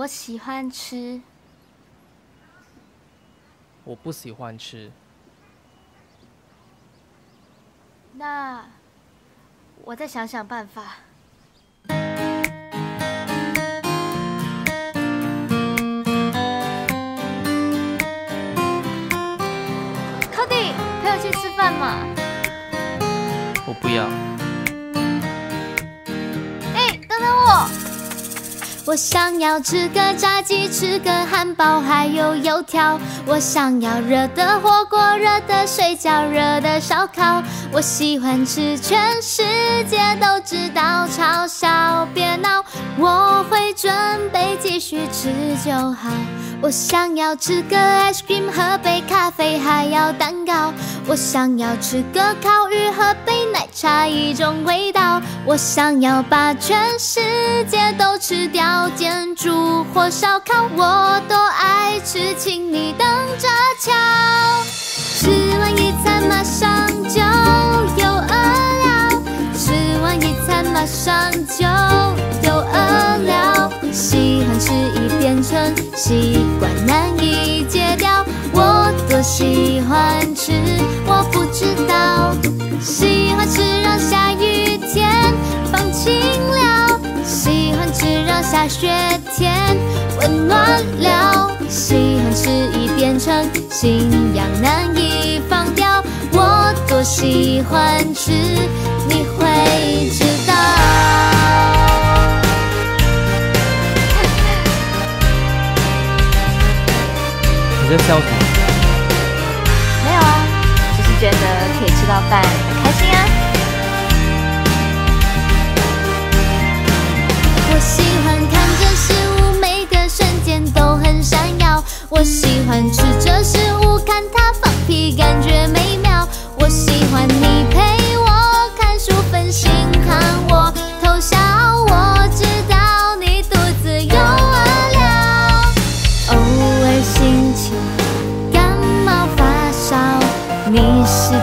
我喜欢吃。我不喜欢吃。那我再想想办法。Cody，陪我去吃饭嘛？我不要。我想要吃个炸鸡，吃个汉堡，还有油条。我想要热的火锅，热的水饺，热的烧烤。我喜欢吃，全世界都知道。嘲笑别闹，我会准备继续吃就好。我想要吃个 ice cream，喝杯咖啡，还要蛋糕。我想要吃个烤鱼，喝杯奶茶，一种味道。我想要把全世界都吃掉，煎煮或烧烤，我都爱吃，请你等着瞧。吃完一餐马上就有饿了，吃完一餐马上就有饿了。喜欢吃已变成习惯，难以戒掉。我多喜欢吃，下雪天温暖了。喜欢吃已变成信仰，难以放掉。我多喜欢吃，你会知道。你在笑什么？没有啊，只是觉得可以吃到饭很开心啊。你是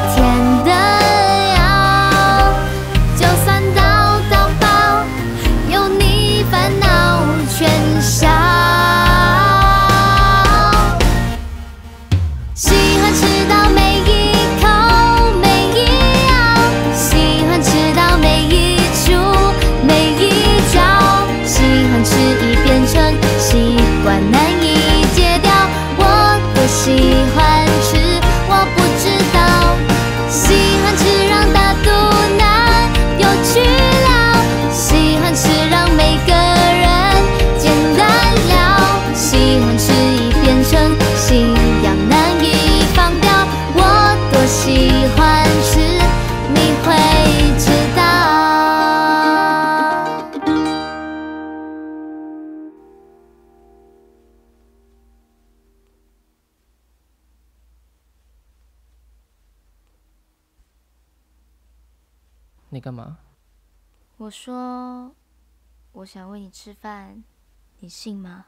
你干嘛？我说，我想喂你吃饭，你信吗？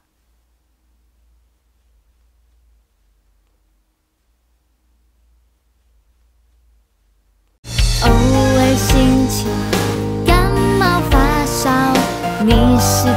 偶尔心情感冒发烧，你是